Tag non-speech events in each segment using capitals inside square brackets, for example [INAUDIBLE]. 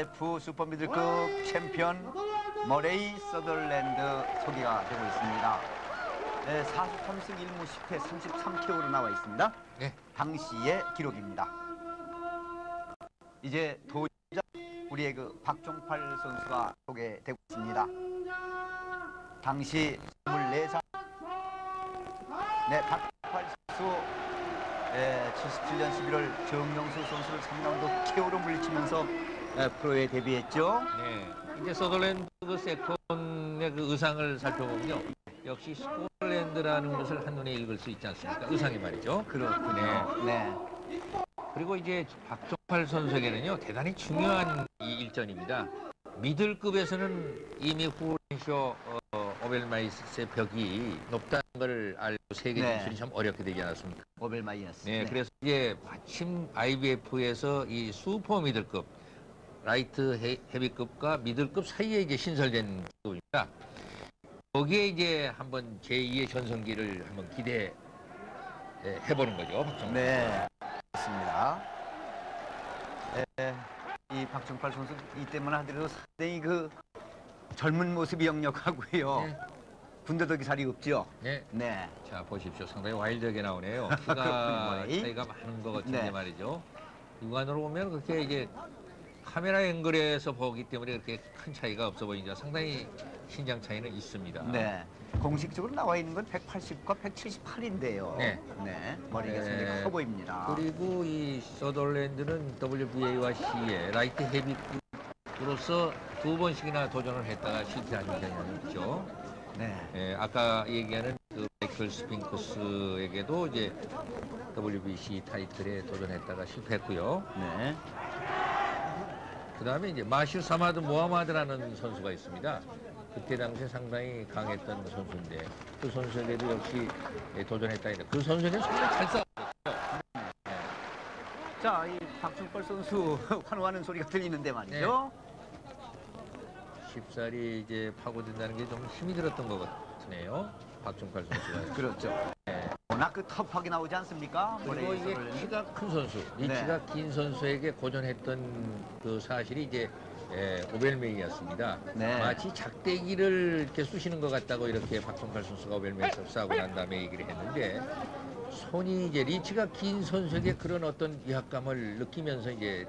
F 슈퍼미들급 챔피언 머레이 서덜랜드 소개가 되고 있습니다. 네, 43승 1무 10패 33KO로 나와 있습니다. 네. 당시의 기록입니다. 이제 도전자 우리의 그 박종팔 선수가 소개되고 있습니다. 당시 24살 네, 박종팔 선수 예, 77년 11월 정명수 선수를 3라운드 KO로 물리치면서 예, 프로에 데뷔했죠. 네. 이제 서덜랜드 그 세컨의 그 의상을 살펴보면요. 역시 스코틀랜드라는 것을 한눈에 읽을 수 있지 않습니까? 의상이 말이죠. 그렇군요. 네. 그리고 이제 박종팔 선수에게는요 대단히 중요한 이 일전입니다. 미들급에서는 이미 후렌쇼 어, 오벨마이스의 벽이 높다는 걸 알고 세계 네. 진출이 참 어렵게 되지 않았습니까? 오벨마이스. 네, 그래서 이제 마침 IBF에서 이 슈퍼 미들급, 라이트 헤- 헤비급과 미들급 사이에 이제 신설된 급입니다. 거기에 이제 한번 제2의 전성기를 한번 기대해 보는 거죠, 박종팔. 네. 그렇습니다. 예, 이 박종팔 선수 이때만 하더라도 상당히 그 젊은 모습이 역력하고요. 네. 군더더기 살이 없죠. 네. 네. 자 보십시오 상당히 와일드하게 나오네요 [LAUGHS] 키가. 차이가 많은 것 같은데 네. 말이죠 육안으로 보면 그렇게 이게 카메라 앵글에서 보기 때문에 그렇게 큰 차이가 없어 보이죠 상당히 신장 차이는 있습니다 네. 공식적으로 나와 있는 건 180과 178인데요. 네. 머리가 네. 상당히 커 보입니다. 그리고 이 서덜랜드는 WBA와 C에 라이트 헤비급으로서 두 번씩이나 도전을 했다가 실패한 경력이 있죠 네. 예, 아까 얘기하는 그 마이클 스핑크스에게도 이제 WBC 타이틀에 도전했다가 실패했고요. 네. 그 다음에 이제 마슈 사마드 모하마드라는 선수가 있습니다. 그때 당시에 상당히 강했던 선수인데 그 선수에게도 역시 예, 도전했다 했는데 그 선수에게 상당히 잘 싸웠어요. 자, 이 박종팔 선수 [LAUGHS] 환호하는 소리가 들리는데 말이죠. 쉽사리 이제 파고든다는 게 좀 힘이 들었던 것 같으네요. 박종팔 선수가. [LAUGHS] 그렇죠. 네. 워낙 그 터프하게 나오지 않습니까? 그리고 이게. 키가 큰 선수, 리치가 긴 선수에게 고전했던 그 사실이 이제 예, 오벨메이였습니다. 네. 마치 작대기를 이렇게 쑤시는 것 같다고 이렇게 박종팔 선수가 오벨메이에서 싸고 난 다음에 얘기를 했는데 손이 이제 리치가 긴 선수에게 그런 어떤 위압감을 느끼면서 이제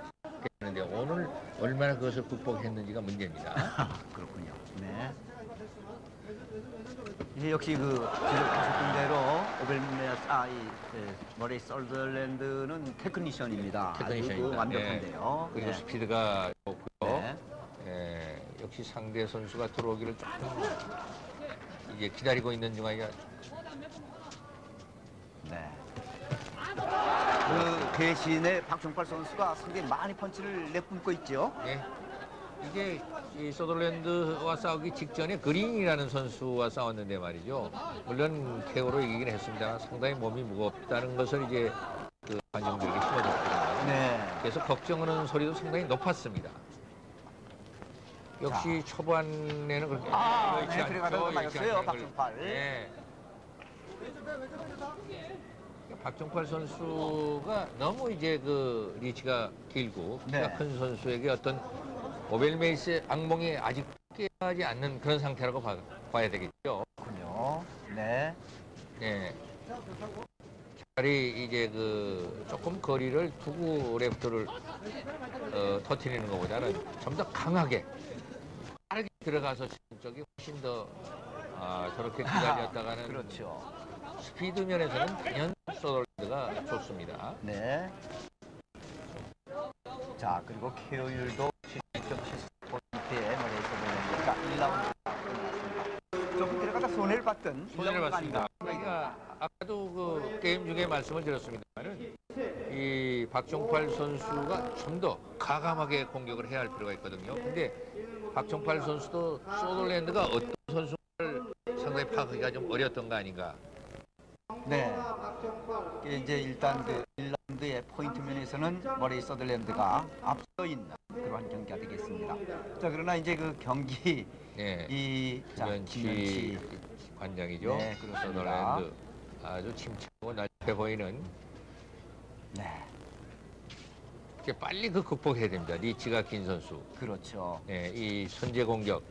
했는데 오늘 얼마나 그것을 극복했는지가 문제입니다. [LAUGHS] 그렇군요. 네. 이제 역시 그 지적하셨던 대로 오벨메스 아이 네, 머레이 서덜랜드는 테크니션입니다. 아주 그 테크니션입니다. 완벽한데요. 그리고 네. 스피드가 좋고요. 네. 예, 역시 상대 선수가 들어오기를 조금 이제 기다리고 있는 중이라 네. 그 대신에 박종팔 선수가 상당히 많이 펀치를 내뿜고 있죠. 예. 이게 이 서덜랜드와 싸우기 직전에 그린이라는 선수와 싸웠는데 말이죠. 물론 KO로 이기긴 했습니다. 상당히 몸이 무겁다는 것을 이제 그 관중들에게 심어줬거든요. 네. 그래서 걱정하는 소리도 상당히 높았습니다. 역시 초반에는 그렇게 아, 네. 들어가다가 맞았어요. 박종팔. 네. 박종팔 선수가 너무 이제 그 리치가 길고 키가 네. 큰 선수에게 어떤 오벨메이스의 악몽이 아직 깨하지 않는 그런 상태라고 봐, 봐야 되겠죠. 그렇군요. 네. 네. 차라리 이제 그 조금 거리를 두고 랩터를 어, 터트리는 것보다는 좀 더 강하게 빠르게 들어가서 치는 쪽이 훨씬 더 아, 저렇게 [LAUGHS] 기다렸다가는 그렇죠. 스피드 면에서는 단연 서덜랜드가 좋습니다. 네. 자, 그리고 KO율도 70.74포인트에 머레이 서덜랜드가 1라운드 끝났습니다. 조금 들어가다 손해를 봤던 손해를 1라운드가 봤습니다. 그러니까 아까도 그 게임 중에 말씀을 드렸습니다만은 이 박종팔 선수가 좀더 가감하게 공격을 해야 할 필요가 있거든요. 근데 박종팔 선수도 소덜랜드가 어떤 선수를 상당히 파악하기가 좀 어려웠던 거 아닌가. 네. 이제 일단 그 1라운드의 포인트 면에서는 머레이 서덜랜드가 앞서 있는 그러한 경기가 되겠습니다. 자, 그러나 이제 그 경기 네. 이 자, 김현치 관장이죠. 네, 그렇습니다. 서덜랜드 아주 침착하고 날렵해 보이는 네. 이제 빨리 그 극복해야 됩니다. 리치가 긴 선수, 그렇죠. 예, 이 선제 공격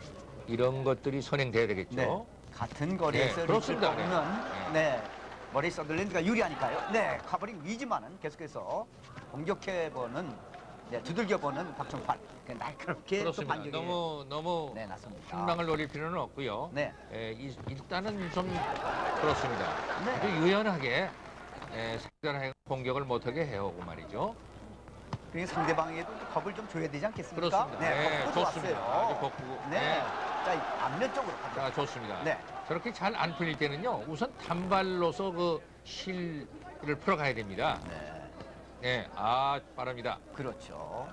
이런 것들이 선행돼야 되겠죠. 네. 같은 거리에서 네, 리치를 그렇습니다. 네. 네. 머레이 서덜랜드가 유리하니까요. 네, 커버링 위주지만은 계속해서 공격해보는, 네, 두들겨보는 박종팔. 그 날카롭게 또 그렇습니다. 반격에 너무 너무 네. 한방을 노릴 필요는 없고요. 네, 예, 이- 일단은 좀 그렇습니다. 아주 네. 유연하게 예, 상대방의 공격을 못하게 해오고 말이죠. 그러니까 상대방에도 겁을 좀 줘야 되지 않겠습니까? 그렇습니다. 네, 복부 좋습니다. 좋았어요. 아주 복부. 네. 네. 자, 이 앞면 쪽으로 가죠. 자, 좋습니다. 네. 저렇게 잘 안 풀릴 때는요, 우선 단발로서 그 실을 풀어가야 됩니다. 네, 네, 아, 빠릅니다. 그렇죠.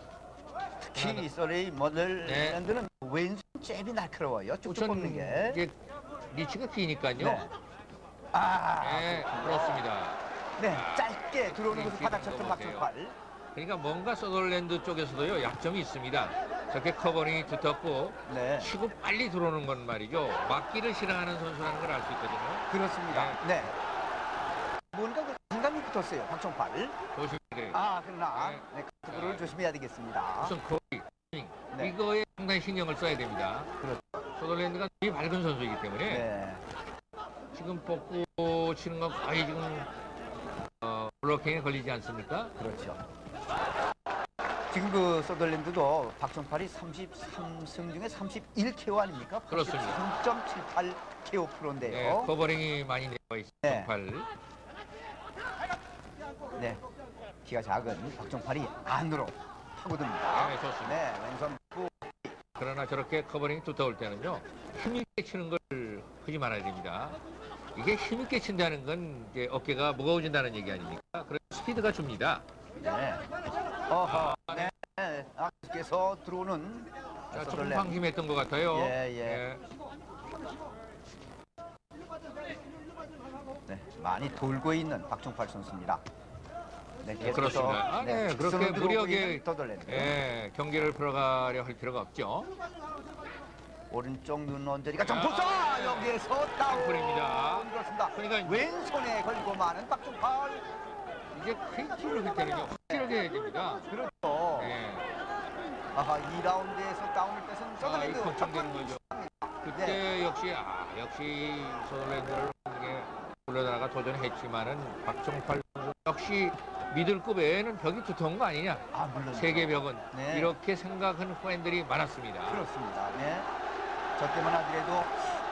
특히 더. 이 머레이 서들랜드는 왼손 잽이 날카로워요. 쭉쭉 뽑는 게. 이게 리치가 기니까요. 네. 아, 네. 그렇습니다. 네, 짧게 들어오는 것을 이렇게 바닥 쳤던 넘어가세요. 박종팔. 그러니까 뭔가 서덜랜드 쪽에서도요, 약점이 있습니다. 저렇게 커버링이 두텁고 네, 치고 빨리 들어오는 건 말이죠. 막기를 싫어하는 선수라는 걸 알 수 있거든요. 그렇습니다. 네. 뭔가 그 중간이 붙었어요, 박종팔. 돼요. 아, 그러나 네. 네, 그거를 조심해야 되겠습니다. 우선 거리, 스윙, 네. 이거에 상당히 신경을 써야 됩니다. 그렇죠. 서덜랜드가 되게 밝은 선수이기 때문에 네, 지금 뽑고 치는 건 거의 지금 어, 블로킹에 걸리지 않습니까? 그렇죠. 지금 그 서덜랜드도 박종팔이 33승 중에 31KO 아닙니까? 그렇습니다. 3.78KO 네, 프로인데요. 커버링이 많이 내와 있어요. 네. 팔. 네, 키가 작은 박종팔이 안으로 파고듭니다. 네, 좋습니다. 네, 왼손 구 그러나 저렇게 커버링이 두터울 때는요 힘있게 치는 걸 하지 말아야 됩니다. 이게 힘있게 친다는 건 이제 어깨가 무거워진다는 얘기 아닙니까? 그래서 스피드가 줍니다. 네. 어허. 네. 아, 계속해서 들어오는 자, 조금. 방심했던 것 같아요. 예, 예. 네, 많이 돌고 있는 박종팔 선수입니다. 네, 네, 그렇습니다. 아, 네, 그렇게 무리하게. 예, 경기를 풀어가려 할 필요가 없죠. 오른쪽 눈 언저리가 좀 아. 여기에서 다운 풀입니다. 그렇습니다. 그러니까 왼손에 걸고 마는 박종팔 이제 클린치를 할 때는요 확실하게 해야 됩니다. 그렇죠. 예. 아하 2라운드에서 다운을 뺏은 아, 이 서덜랜드 걱정되는 거죠. 그때 네. 역시 아 역시 서덜랜드를 이게 불러다가 도전했지만은 선수 역시 미들급에는 벽이 두터운 거 아니냐 아 물론 세계 벽은 네. 이렇게 생각하는 팬들이 많았습니다. 그렇습니다. 네. 저 때만 하더라도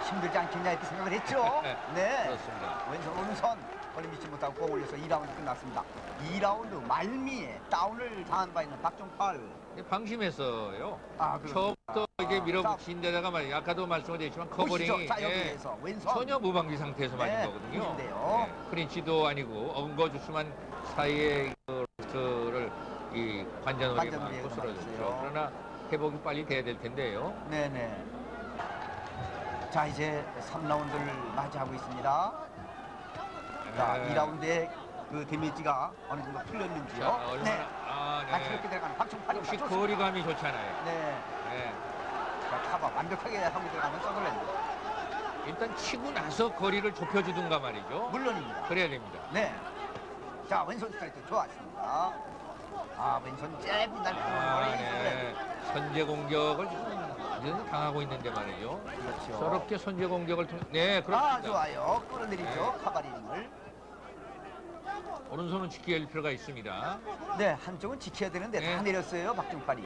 힘들지 않겠냐 이렇게 생각을 했죠. [LAUGHS] 네. 그렇습니다. 왼손 오른손 걸리 미치 못하고 공 올려서 2라운드 끝났습니다. 2라운드 말미에 다운을 당한 바 있는 박종팔. 근데 방심했어요. 아, 처음부터 이게 자, 밀어붙인 데다가 말이야 아까도 말씀을 드렸지만 보시죠. 커버링이 자 예, 여기에서 왼손. 전혀 무방비 상태에서 맞은 네, 거거든요. 보이는데요. 예, 클린치도 아니고 엉거주춤한 사이에 그 로스트를 이 관자놀이에 관자놀이에 맞고 맞았어요. 쓰러졌죠. 그러나 회복이 빨리 돼야 될 텐데요. 네네. 자 이제 3라운드를 맞이하고 있습니다. 자 예. 2라운드에 그 데미지가 어느 정도 풀렸는지요. 자, 얼마나 네. 아, 날카롭게 네. 들어가는 박종팔이 역시 거리감이 좋잖아요. 네. 네. 자, 카바 완벽하게 하고 들어가는 서덜랜드. 일단 치고 나서 거리를 좁혀주든가 말이죠. 물론입니다. 그래야 됩니다. 네. 자, 왼손 스트레이트 좋았습니다. 아, 왼손 잽이 날카로운 아, 거리 네. 선제 공격을 지금 당하고 있는데 말이죠. 그렇죠. 저렇게 선제 공격을 통 네, 아, 그렇습니다. 좋아요. 끌어내리죠. 카바링을. 오른손은 지켜야 할 필요가 있습니다. 네, 한쪽은 지켜야 되는데 네. 다 내렸어요. 박종팔이.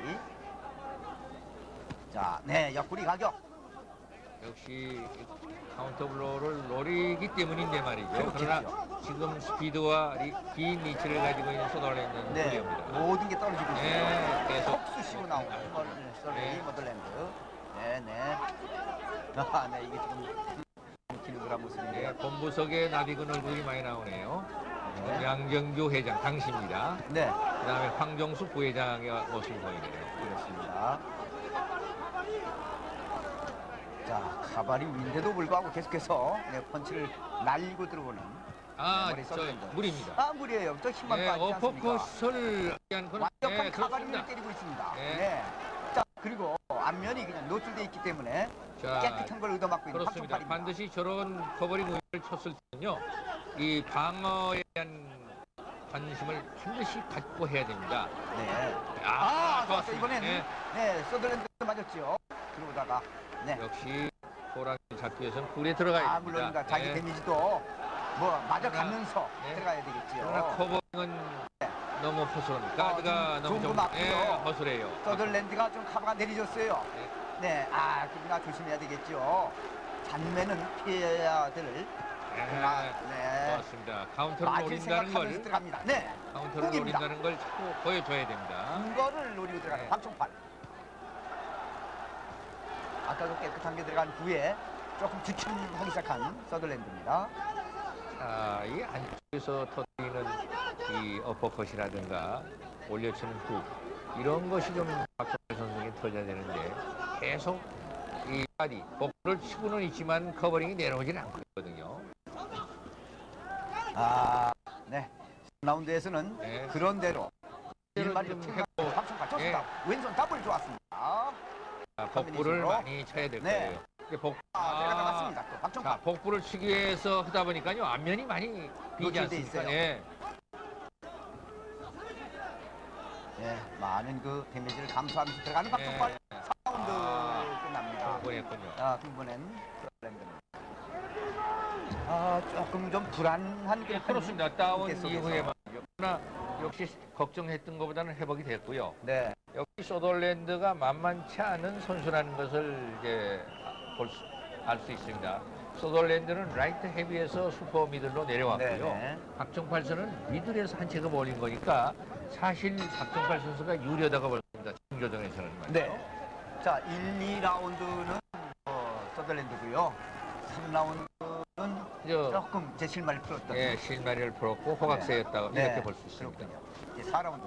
자, 네, 옆구리 가격. 역시 카운터 블로를 노리기 때문인데 말이죠. 그렇겠죠. 그러나 지금 스피드와 리, 긴 리치를 가지고 있는 서덜랜드는 네, 무리입니다. 모든 게 떨어지고 있어요. 네, 계속. 톡 쑤시고 나오는 서레이 네. 머들랜드. 네, 네. [LAUGHS] 아, 네, 이게 지금 기는 그런 모습인데요. 네, 본부석에 나비근 얼굴이 많이 나오네요. 네. 양정규 회장 당시입니다. 네, 그 다음에 황정수 부회장의 모습이 보이네요. 그렇습니다. 자, 가발이 위인데도 불구하고 계속해서 네, 펀치를 날리고 들어오는 아, 머리 저. 무리입니다. 아, 무리예요. 저 힘만 네, 빠지지 않습니까? 어퍼컷을 위한 그런 완벽한 네, 그렇습니다. 때리고 있습니다. 네. 네. 자, 그리고 앞면이 그냥 노출돼 있기 때문에 자, 깨끗한 걸 얻어맞고 있는 그렇습니다. 반드시 저런 커버링 우위를 쳤을 때는요, 이 방어에 대한 관심을 반드시 갖고 해야 됩니다. 네. 아, 아, 좋았어. 좋았습니다. 이번엔 네. 네, 서들랜드 맞았죠. 들어오다가 네. 역시 호랑이 잡기 위해서는 굴에 들어가야 아, 됩니다. 물론입니다. 자기 네. 데미지도 뭐 맞아가면서 네. 들어가야 그러나 되겠지요. 커버는 너무 허술합니다. 어, 가드가 좀 너무 좀거 맞고요. 예, 허술해요. 서들랜드가 좀 카바가 내리졌어요. 네. 네, 아, 그러나 조심해야 되겠죠. 잔매는 피해야 될. 그러나, 네. 네. 좋았습니다. 카운터를 노린다는 걸 들어갑니다. 네, 카운터를. 노린다는 걸 자꾸 보여줘야 됩니다. 이거를 노리고 들어가는 네. 박종팔. 아까도 깨끗한 게 들어간 후에 조금 주춤하기 시작한 서들랜드입니다. 자, 이 안쪽에서 터뜨리는 이 어퍼컷이라든가 올려치는 훅 이런 것이 좀 박종팔 선수에게 터져야 되는데 계속 이 바디 복부를 치고는 있지만 커버링이 내려오지는 않고 있거든요. 아, 네. 라운드에서는 네. 그런 대로 좀좀 했고, 박종팔 좋습니다. 왼손 더블 좋았습니다. 아, 복부를. 많이 쳐야 될 네. 거예요. 근데 복, 아, 들어가 나갔습니다. 또 자, 박종팔. 복부를 치기 위해서 하다 보니까요 앞면이 많이 비지 노출돼 않습니까? 있어요. 예. 네, 많은 그 데미지를 감수하면서 들어가는 예. 박종팔 4라운드 아, 끝납니다. 성공했군요. 아, 이번엔 서들랜드는 아, 조금 좀 불안한 예, 그 그렇습니다. 다운 속에서. 이후에 말이죠. 그러나 역시 걱정했던 것보다는 회복이 됐고요. 네. 역시 서덜랜드가 만만치 않은 선수라는 것을 이제 알수 있습니다. 서덜랜드는 라이트 헤비에서 슈퍼 미들로 내려왔고요. 네네. 박종팔 선수는 미들에서 한 체급 올린 거니까 사실 박종팔 선수가 유리하다고 볼습니다. 체중 조정에서는 말이죠. 네. 자, 1, 2라운드는 어, 서들랜드고요. 3라운드는 저, 조금 제 실마리를 풀었던 예, 실마리를 풀었고 호각세였다 네. 이렇게 볼 수 있습니다. 그렇군요. 4라운드.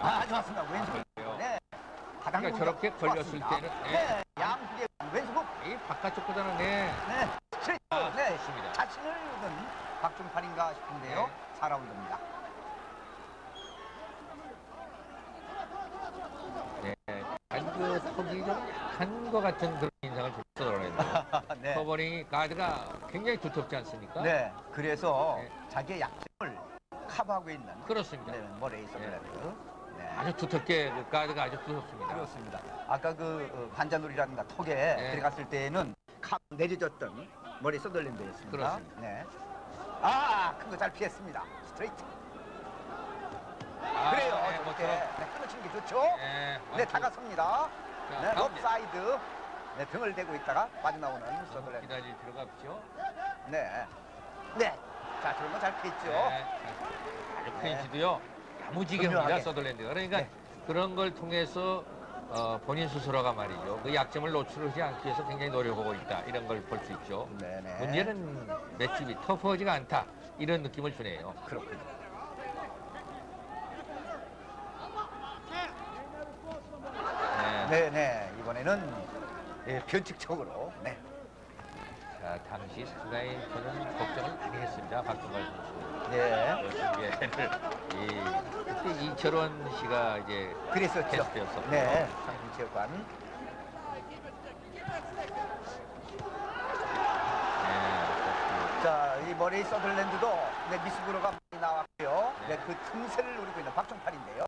아, 좋았습니다. 왼손. 네. 바닥 그러니까 저렇게 걸렸을 좋았습니다. 때는, 예. 네. 양쪽에 왼손 훅. 이 바깥쪽보다는 네, 네. 스트레이트. 아, 네. 좋습니다. 자신을 든 박종팔인가 싶은데요. 네. 4라운드입니다. 네, 그 턱이 좀 약한 것 같은 그런 인상을 줬더라고요. [LAUGHS] 네. 커버링이 가드가 굉장히 두텁지 않습니까? 네. 그래서 네. 자기의 약점을 커버하고 있는 그렇습니다. 네, 머레이 서들랜드. 네. 아주 두텁게 그 가드가 아주 두텁습니다. 그렇습니다. 아까 그 어, 관자놀이라든가 턱에 네. 들어갔을 때는 카 내려졌던 머레이 서들랜드였습니다. 그렇습니다. 네. 아, 큰 거 잘 피했습니다. 스트레이트. 아, 그래요. 네, 저렇게 모처럼. 네, 끊어치는 게 좋죠. 네, 네, 다가섭니다. 자, 네, 가운데. 로프 사이드. 네, 등을 대고 있다가 빠져나오는 머레이 서들랜드. 기다릴 필요가 없죠. 네. 네. 자, 저런 거잘 피했죠. 네. 아주 네. 클린치도요 야무지게 합니다. 서들랜드가 그러니까 네. 그런 걸 통해서 어, 본인 스스로가 말이죠 그 약점을 노출하지 않기 위해서 굉장히 노력하고 있다 이런 걸 볼 수 있죠 네네. 문제는 맷집이 터프하지가 않다 이런 느낌을 주네요 그렇군요. 네. 네네. 이번에는 예, 변칙적으로. 네. 자, 당시 상당히 저는 걱정을 많이 했습니다 박종발 선수 네. 연승계를 [LAUGHS] 이 그때 이철원 씨가 이제 그랬었죠. 네. 상품체육관. 네, 자, 이 머레이 서들랜드도 네, 미스브로가 많이 나왔고요. 네. 네, 그 틈새를 노리고 있는 박종팔인데요.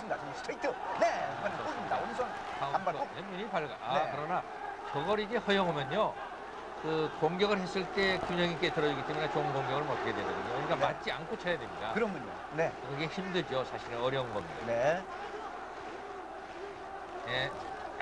좋습니다. 지금 스트레이트. 네, 이번엔 훅입니다. 오른손 한발 훅. 눈이 밝아. 아, 네. 그러나 저걸 이제 허용하면요. 그 공격을 했을 때 균형 있게 들어주기 때문에 좋은 공격을 못하게 되거든요. 그러니까 네. 맞지 않고 쳐야 됩니다. 그러면요. 네, 그게 힘들죠. 사실은 어려운 겁니다. 네, 예.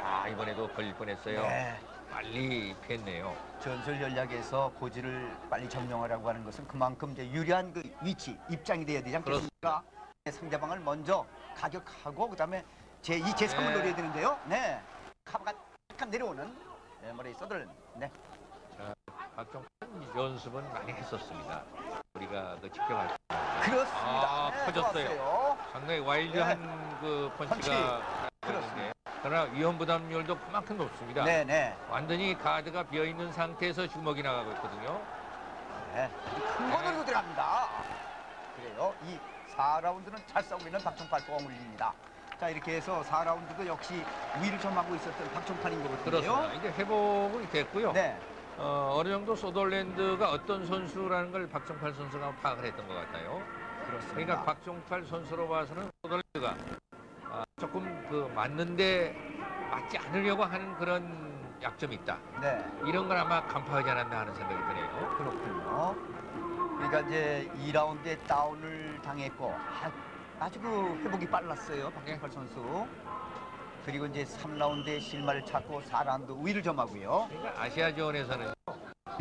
아, 이번에도 걸릴 뻔했어요. 네. 빨리 피했네요. 전술 전략에서 고지를 빨리 점령하라고 하는 것은 그만큼 이제 유리한 그 위치, 입장이 돼야 되지 않겠습니까? 네, 상대방을 먼저 가격하고 그다음에 제 2, 제 3을 네. 노려야 되는데요. 네, 카바가 약간 내려오는 네, 머레이 서들랜드. 네, 자, 박종팔 연습은 많이 했었습니다. 우리가 그 지켜갈 때. 그렇습니다. 아, 네, 터졌어요. 좋았어요. 상당히 와일드한 그 펀치가 그렇습니다. 그러나 위험 부담률도 그만큼 높습니다. 네, 네. 완전히 가드가 비어 있는 상태에서 주먹이 나가고 있거든요. 네, 큰 거으로 들어갑니다. 그래요. 이 4라운드는 잘 싸우고 있는 박종팔 뻥 올립니다. 자, 이렇게 해서 4라운드도 역시 위를 점하고 있었던 박종팔인 거거든요. 그렇습니다. 이제 회복이 됐고요. 네. 어, 어느 정도 소덜랜드가 어떤 선수라는 걸 박종팔 선수가 파악을 했던 것 같아요. 그렇습니다. 그러니까 박종팔 선수로 봐서는 소덜랜드가 아, 조금 그 맞는데 맞지 않으려고 하는 그런 약점이 있다. 네. 이런 걸 아마 간파하지 않았나 하는 생각이 드네요. 그렇군요. 그러니까 이제 2라운드에 다운을 당했고 아, 주그 회복이 빨랐어요 박종팔 선수. 그리고 이제 3라운드에 실마를 찾고 4라운드 우위를 점하고요. 그러니까 아시아지원에서는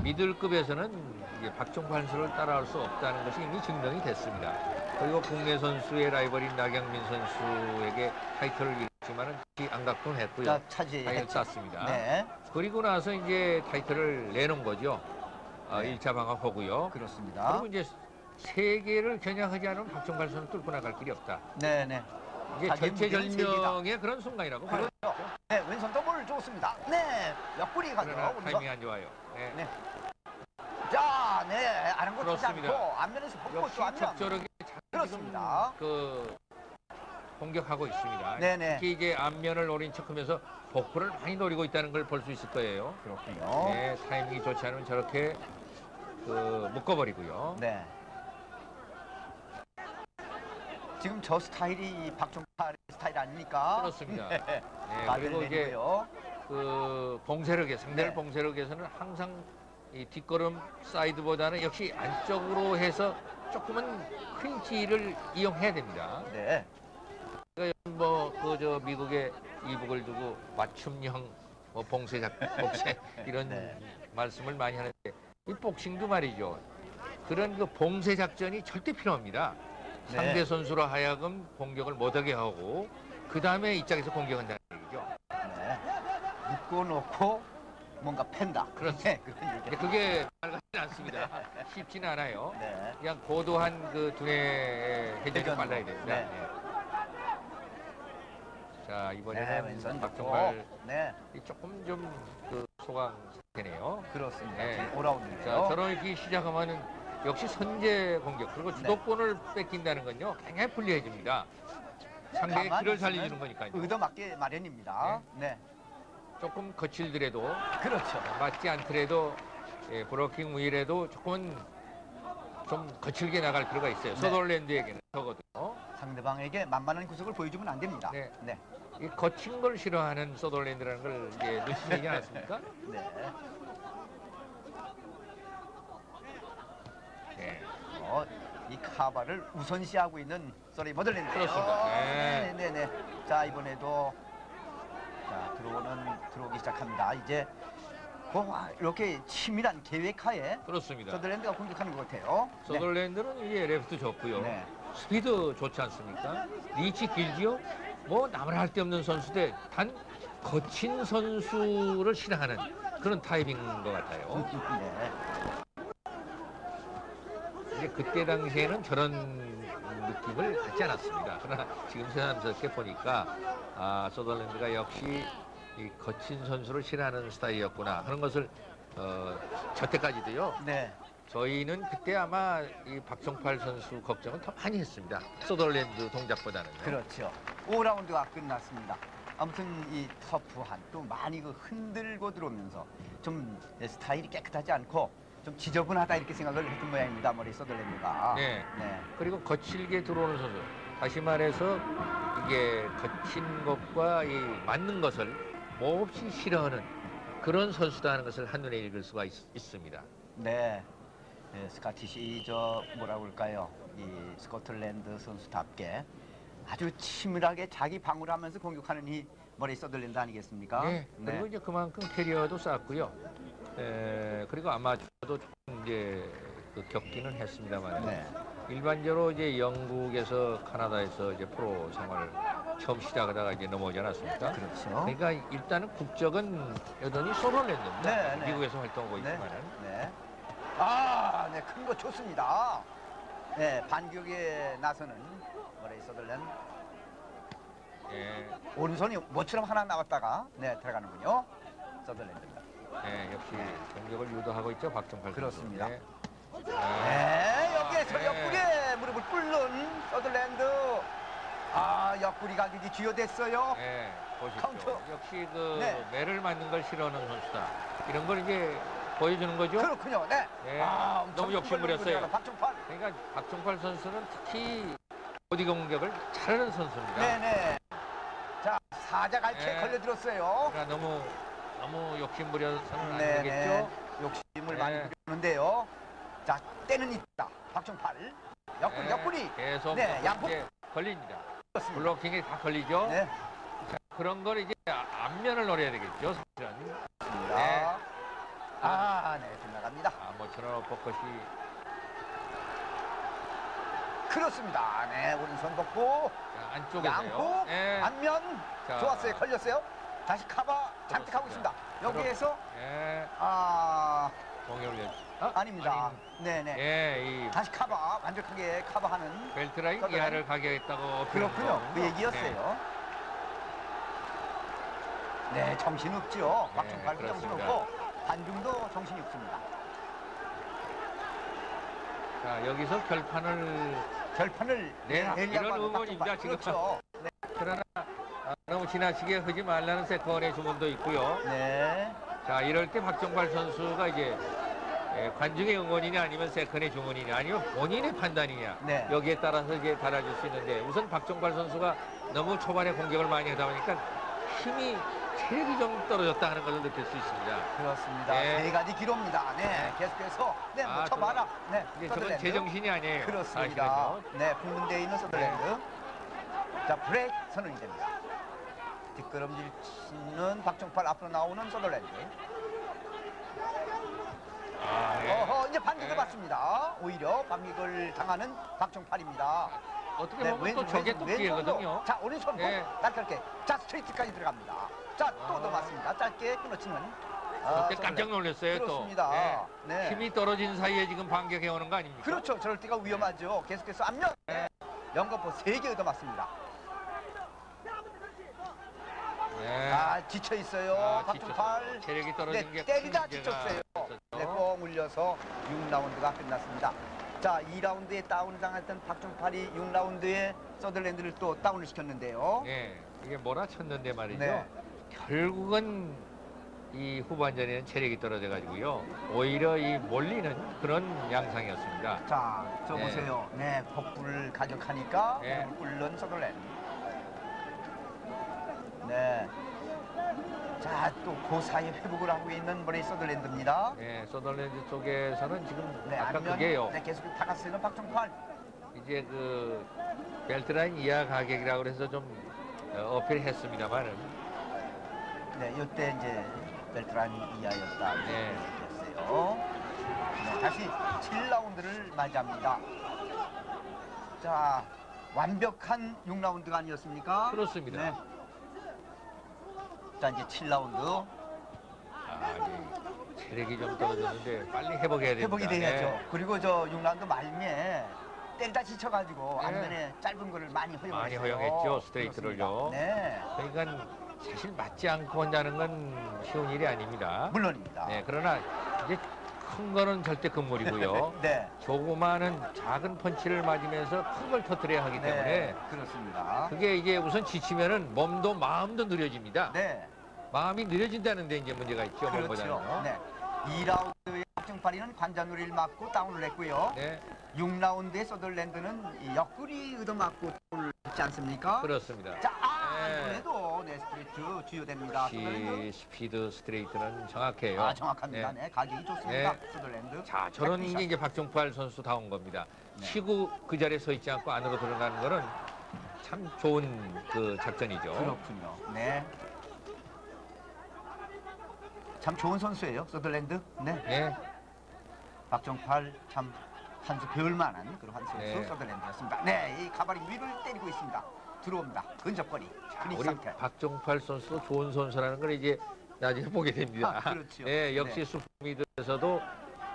미들급에서는 이제 박종팔 선수를 따라올 수 없다는 것이 이미 증명이 됐습니다. 그리고 국내 선수의 라이벌인 나경민 선수에게 타이틀을 잃었지만은 안각돈 했고요. 자 차지. 타이틀 땄습니다. 네, 그리고 나서 이제 타이틀을 내놓은 거죠. 아, 네. 1차 방합하고요. 그렇습니다. 그리고 이제 세계를 겨냥하지 않으면 박종팔 선수 뚫고 나갈 길이 없다. 네, 네. 이게 자기의 절체절명의 그런 순간이라고 봐요. 그렇죠. 네, 왼손 더블 좋습니다. 네, 옆구리 가죠. 그러나. 타이밍이 안 좋아요. 네. 네. 자, 네, 아랑곳하지 그렇습니다. 않고 앞면에서 헛고 역시 또 앞면. 적절하게 그렇습니다. 그 공격하고 있습니다. 네네. 특히 이제 앞면을 노린 척하면서 복부를 많이 노리고 있다는 걸 볼 수 있을 거예요. 그렇군요. 네, 타이밍이 좋지 않으면 저렇게 그 묶어버리고요. 네. 지금 저 스타일이 박종팔 스타일 아닙니까? 그렇습니다. 네. 네, 그리고 이제. 그 봉쇄력에 상대를 네. 봉쇄력에서는 항상 이 뒷걸음 사이드보다는 역시 안쪽으로 해서 조금은 크린치를 이용해야 됩니다. 네. 뭐 그 저 미국의 이북을 두고 맞춤형 뭐 봉쇄 작 봉쇄 [LAUGHS] 이런 네. 말씀을 많이 하는데 이 복싱도 말이죠. 그런 그 봉쇄 작전이 절대 필요합니다. 네. 상대 선수로 하여금 공격을 못하게 하고 그 다음에 이짝에서 공격한다는 얘기죠. 네. 묶어놓고 뭔가 팬다. 그렇죠. 네, 그게 밝지는 않습니다. 쉽지는 않아요. 네. 그냥 고도한 그 두뇌의 회전이. 빨라야 됩니다. 네. 네. 자 네, 이번에는 왼손 박종발. 네, 이 조금 좀그 소강 상태네요. 그렇습니다. 네. 지금 오라운드인데요. 자 저런 이렇게 시작하면은 역시 선제 공격 그리고 네. 주도권을 뺏긴다는 건요 굉장히 불리해집니다. 상대의 길을 살려주는 거니까요. 의도 맞게 마련입니다. 네. 조금 거칠더라도 그렇죠. 맞지 않더라도 예, 브로킹 우일에도 조금은 좀 거칠게 나갈 필요가 있어요. 네. 서덜랜드에게는 적어도 상대방에게 만만한 구석을 보여주면 안 됩니다. 네. 네. 이 거친 걸 싫어하는 서덜랜드라는 걸 이제 눈치채지 않았습니까? 네. 네. 어, 이 카바를 우선시하고 있는 머레이 서들랜드. 그렇습니다. 네. 네, 네, 네. 자 이번에도 자 들어오는 들어오기 시작합니다. 이제 뭐 이렇게 치밀한 계획하에 그렇습니다. 서들랜드가 공격하는 것 같아요. 네. 서덜랜드는 이게 레프트 좋고요. 네. 스피드 좋지 않습니까? 리치 길지요? 뭐 나무랄 데 없는 선수들 단 거친 선수를 싫어하는 그런 타입인 것 같아요. 네. 이제 그때 당시에는 저런 느낌을 갖지 않았습니다. 그러나 지금 새삼스럽게 보니까 아, 서덜랜드가 역시 이 거친 선수를 싫어하는 스타일이었구나 하는 것을 어, 저때까지도요. 네. 저희는 그때 아마 이 박종팔 선수 걱정은 더 많이 했습니다. 서덜랜드 동작보다는. 그렇죠. 5라운드가 끝났습니다. 아무튼 이 터프한 또 많이 그 흔들고 들어오면서 좀 스타일이 깨끗하지 않고 좀 지저분하다 이렇게 생각을 했던 모양입니다. 머리 서들랜드가. 네. 네. 그리고 거칠게 들어오는 선수. 다시 말해서 이게 거친 것과 이 맞는 것을 몹시 싫어하는 그런 선수다 하는 것을 한눈에 읽을 수가 있, 있습니다. 네. 네, 스카티시 저 뭐라 그럴까요? 이 스코틀랜드 선수답게 아주 치밀하게 자기 방어를 하면서 공격하는 이 머리 서들랜드 아니겠습니까? 네. 그리고 이제 그만큼 커리어도 쌓았고요. 에, 그리고 아마추어도 이제 그 겪기는 했습니다만 네. 일반적으로 이제 영국에서 카나다에서 이제 프로 생활을 처음 시작하다가 이제 넘어오지 않았습니까? 그렇죠. 그러니까 일단은 국적은 여전히 스코틀랜드입니다. 네, 네. 미국에서 활동하고 네. 있지만은 네. 아, 네, 큰 거 좋습니다. 네, 반격에 나서는 머레이 서들랜드 예, 오른손이 뭐처럼 하나 나왔다가 네 들어가는군요. 서들랜드입니다. 예, 역시 공격을 유도하고 있죠 박종팔 선수. 그렇습니다. 네. 네, 여기에서 네. 옆구리에 무릎을 꿇는 서들랜드. 아, 옆구리 가격이 주효했어요. 예, 보십시오. 카운터. 역시 그 네. 매를 맞는 걸 싫어하는 선수다. 이런 걸 이제 보여주는 거죠. 그렇군요. 네. 네. 아, 너무 욕심 부렸어요. 부글부글하다, 박종팔. 그러니까 박종팔 선수는 특히 보디 공격을 잘하는 선수입니다. 네네. 자, 사자 갈채 네. 걸려들었어요. 그러니까 너무 너무 욕심 부려서는 안 네네. 되겠죠. 욕심을 네. 많이 부리는데요. 자, 때는 있다. 박종팔. 옆구리, 네, 옆구리. 계속 네, 양쪽. 이제 걸립니다. 그렇습니다. 블로킹이 다 걸리죠. 네. 그런 걸 이제 앞면을 노려야 되겠죠. 사실은. 네. 아, 네, 빗나갑니다. 아, 모처럼 벚꽃이 그렇습니다. 네, 오른손 벗고 자, 안쪽에서요. 양호 네. 안면 자. 좋았어요. 걸렸어요. 다시 카바 잔뜩 하고 있습니다. 여기에서 예, 아 공이 올려. 아, 아닙니다. 네네. 예, 이 다시 카바 완벽하게 카바하는 벨트라인 그러면- 이하를 가게 했다고 그렇군요. 그. 얘기였어요. 네, 정신 없죠. 네, 박종팔도 정신 그렇습니다. 없고 한중도 정신이 없습니다. 네. 자, 여기서 결판을 결판을 네, 내려고 이런 박종팔. 지금. 그렇죠. 네. 그러나 아, 너무 지나치게 하지 말라는 세컨의 주문도 있고요. 네. 자, 이럴 때 박정발 선수가 이제 예, 관중의 응원이냐 아니면 세컨의 주문이냐 아니면 본인의 판단이냐 네. 여기에 따라서 이제 달라질 수 있는데 우선 박정발 선수가 너무 초반에 공격을 많이 하다 보니까 힘이 체력이 좀 떨어졌다 하는 것을 느낄 수 있습니다. 그렇습니다. 네. 세 가지 기록입니다. 네, 계속해서 네, 뭐 아, 쳐봐라. 네, 이제 저건. 제정신이 아니에요. 그렇습니다. 네, 풍문대에 있는 서들랜드. 자, 브레이크 선언이 됩니다. 뒷걸음질 치는 박종팔 앞으로 나오는 서들랜드. 아, 네. 어허, 이제 반격을 네. 받습니다. 오히려 반격을 당하는 박종팔입니다. 어떻게 네, 보면 또 왼- 저게 왼- 또. 기회거든요. 자, 오른손 네. 날카롭게. 자, 스트레이트까지 들어갑니다. 자, 또 아. 넘었습니다. 짧게 끊어치는. 아, 깜짝. 놀랐어요 그렇습니다. 또. 네. 힘이 떨어진 사이에 지금 반격해 오는 거 아닙니까? 그렇죠. 저럴 때가 위험하죠. 계속해서 앞면. 네. 연거포 3개 얻어맞습니다. 네. 아, 지쳐 있어요. 아, 박종팔. 지쳤어요. 체력이 떨어진 네, 게 때리다 큰 문제가 지쳤어요. 있었죠. 네, 뻥 울려서 6라운드가 끝났습니다. 자, 2라운드에 다운을 당했던 박종팔이 6라운드에 서들랜드를 또 다운을 시켰는데요. 네, 이게 몰아쳤는데 말이죠. 네. 결국은 이 후반전에는 체력이 떨어져 가지고요. 오히려 이 몰리는 그런 양상이었습니다. 자, 저 네. 보세요. 네, 복부를 가격하니까 네. 꿇는 서들랜드. 네. 자, 또 그 사이에 회복을 하고 있는 머리 서들랜드입니다. 네, 서덜랜드 쪽에서는 지금 네, 아까 앞면, 그게요. 네, 계속 다가서는 박종팔. 이제 그 벨트라인 이하 가격이라고 그래서 좀 어, 어필했습니다만은 네, 이때 이제 벨트란 이하였다. 네. 였어요. 네, 다시 7라운드를 맞이합니다. 자, 완벽한 6라운드가 아니었습니까? 그렇습니다. 네. 자, 이제 7라운드 아, 이 체력이 좀 떨어졌는데 빨리 회복해야 됩니다. 회복이 돼야죠. 네. 그리고 저 6라운드 말미에 때리다 지쳐가지고 네. 앞면에 짧은 거를 많이 허용했어요. 많이 허용했죠, 스트레이트를요. 네, 그러니까 사실 맞지 않고 한다는 건 쉬운 일이 아닙니다. 물론입니다. 네, 그러나 이제 큰 거는 절대 금물이고요. [LAUGHS] 네, 조그마한 작은 펀치를 맞으면서 큰 걸 터뜨려야 하기 때문에 네, 그렇습니다. 그게 이제 우선 지치면은 몸도 마음도 느려집니다. 네. 마음이 느려진다는 데 이제 문제가 있죠. 그렇죠. 몸보다는요. 네. 2라운드에 박종팔이는 관자놀이를 맞고 다운을 했고요. 네, 6라운드에 서들랜드는 이 옆구리 얻어맞고 다운을 했지 않습니까? 그렇습니다. 자, 아, 네. 이번에도 네, 스트레이트 주효됩니다. 시 서들랜드. 스피드 스트레이트는 정확해요. 아, 정확합니다. 네. 네, 가격이 좋습니다. 네. 서들랜드. 자, 저런. 게 이제 박종팔 선수 다운 겁니다. 네. 치고 그 자리에 서 있지 않고 안으로 들어가는 거는 참 좋은 그 작전이죠. 그렇군요. 네. 참 좋은 선수예요, 서들랜드. 네. 네, 박정팔 참 한 수 배울 만한 그런 한 선수 네. 서들랜드였습니다. 네, 이 가발이 위를 때리고 있습니다. 들어옵니다. 근접거리. 근육 우리 상태. 박종팔 선수도 좋은 선수라는 걸 이제 나중에 보게 됩니다. 아, 그렇죠. 네, 역시 네. 슈퍼미드에서도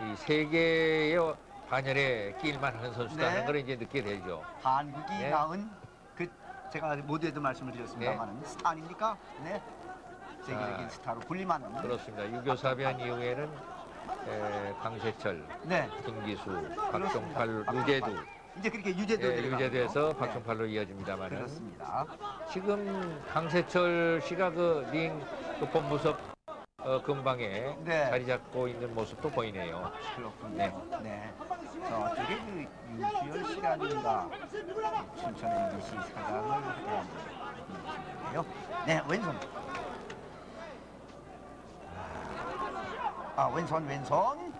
이 세계의 반열에 끼일만 하는 선수다는 네. 걸 이제 느끼게 되죠. 한국이 네. 낳은 그 제가 모두에도 말씀을 드렸습니다만 스타 아닙니까? 네. 세계적인 자, 스타로 불림하는. 그렇습니다. 유교사변 이후에는 에, 강세철, 네. 김기수, 박종팔. 유재두, 이제 그렇게 유재도 예, 네. 박종팔로 이어집니다만은 그렇습니다. 지금 강세철 씨가 그 링 그 본부석 어, 근방에 네. 자리 잡고 있는 모습도 보이네요. 그렇군요. 네. 저쪽에 그 유수열 씨라든가 춘천 MBC 사장을 하는 분이시네요. 네, 왼손. 아, 왼손, 왼손.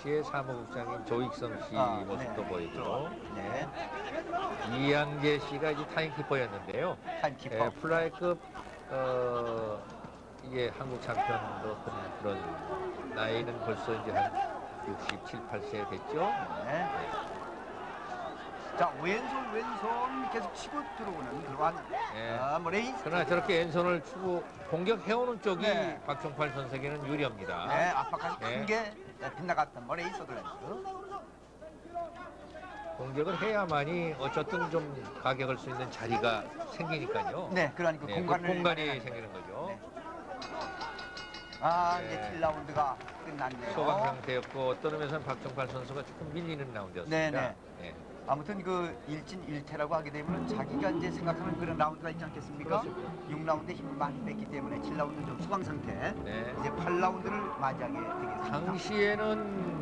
네. 당시의 사무국장인 조익성 씨 아, 모습도 네. 보이고 네. 이양재 씨가 이제 타임키퍼였는데요. 타임키퍼. 예, 플라이급 어, 이게 한국 챔피언도 한 그런 나이는 벌써 이제 한 67, 8세 됐죠. 네. 자, 왼손, 왼손 계속 치고 들어오는 그러한 예. 아, 뭐 레이스. 그러나 저렇게 왼손을 추고 공격해오는 쪽이 네. 박종팔 선수에게는 유리합니다. 네, 앞바까지 네. 큰게 빗나갔던 머레이 서들랜드. 공격을 해야만이 어쨌든 좀 가격을 수 있는 자리가 생기니까요. 네, 그러니까 네, 공간을 그 공간이 생기는 거죠. 네. 아, 네. 이제 7라운드가 끝났네요. 소강 상태였고 어떤 의미에서는 박종팔 선수가 조금 밀리는 라운드였습니다. 네 네. 네. 아무튼 그 일진 일퇴라고 하게 되면 자기가 이제 생각하는 그런 라운드가 있지 않겠습니까? 그렇습니다. 6라운드에 힘을 많이 뺐기 때문에 7라운드 좀 수강 상태. 네. 이제 8라운드를 맞이하게 되겠습니다. 당시에는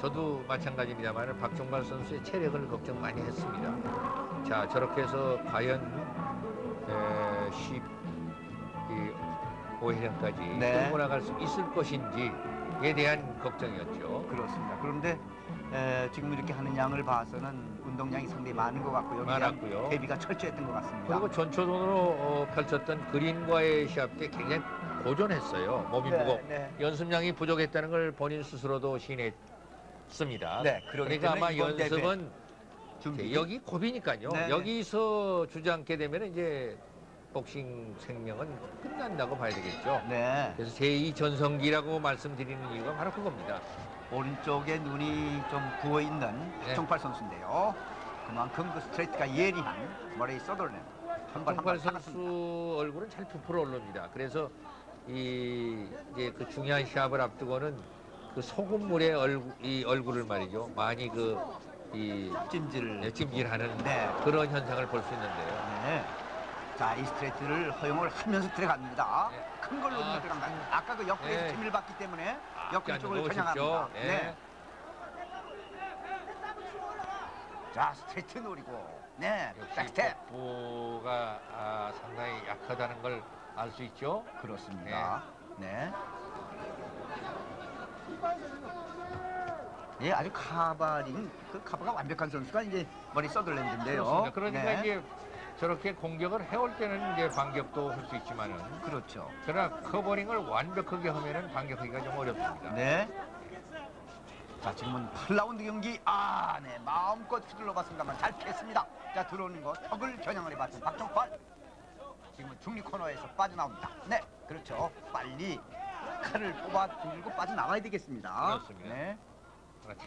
저도 마찬가지입니다만 박종발 선수의 체력을 걱정 많이 했습니다. 자 저렇게 해서 과연 에, 15회전까지 네. 끌고 나갈 수 있을 것인지에 대한 걱정이었죠. 그렇습니다. 그런데 에, 지금 이렇게 하는 양을 봐서는 운동량이 상당히 많은 것 같고요. 여기 많았고요. 대비가 철저했던 것 같습니다. 그리고 전초전으로 어, 펼쳤던 그린과의 시합 때 굉장히 고전했어요. 몸이 네, 무겁. 네. 연습량이 부족했다는 걸 본인 스스로도 시인했습니다. 네, 그러기 그러니까 때문에 아마 이번 대회 연습은 준비. 이제 여기 고비니까요. 네, 네. 여기서 주저앉게 되면 이제 복싱 생명은 끝난다고 봐야 되겠죠. 네. 그래서 제2 전성기라고 말씀드리는 이유가 바로 그겁니다. 오른쪽에 눈이 좀 부어 있는 네. 박종팔 선수인데요. 그만큼 그 스트레이트가 예리한 머레이 서더랜드. 한발 정팔 한발 선수 얼굴은 잘 부풀어 오릅니다. 그래서 이 이제 그 중요한 시합을 앞두고는 그 소금물의 얼굴, 이 얼굴을 말이죠. 많이 그 이 찜질. 찜질하는 네. 그런 현상을 볼 수 있는데요. 네. 자, 이 스트레이트를 허용을 하면서 들어갑니다. 네. 큰 걸로 아, 들어간다. 아까 그 옆구리에서 네. 힘을 받기 때문에 안 쪽을. 겨냥합니다. 네. 네. 자, 스트레이트 노리고. 네. 역시 백스텝. 복부가 아, 상당히 약하다는 걸 알 수 있죠. 그렇습니다. 네. 예, 아주 카바링, 그 카바가 완벽한 선수가 이제 머리 서들랜드인데요. 그렇습니다. 그러니까 네. 이제 저렇게 공격을 해올 때는 이제 반격도 할 수 있지만은 그렇죠. 그러나 커버링을 완벽하게 하면은 반격하기가 좀 어렵습니다. 네. 자, 지금은 8라운드 경기. 아, 네. 마음껏 휘둘러 봤습니다만 잘 피했습니다. 자, 들어오는 거 턱을 겨냥을 해봤던 박정팔. 지금은 중립 코너에서 빠져나옵니다. 네, 그렇죠. 빨리 칼을 뽑아 들고 빠져나와야 되겠습니다. 그렇습니다. 네,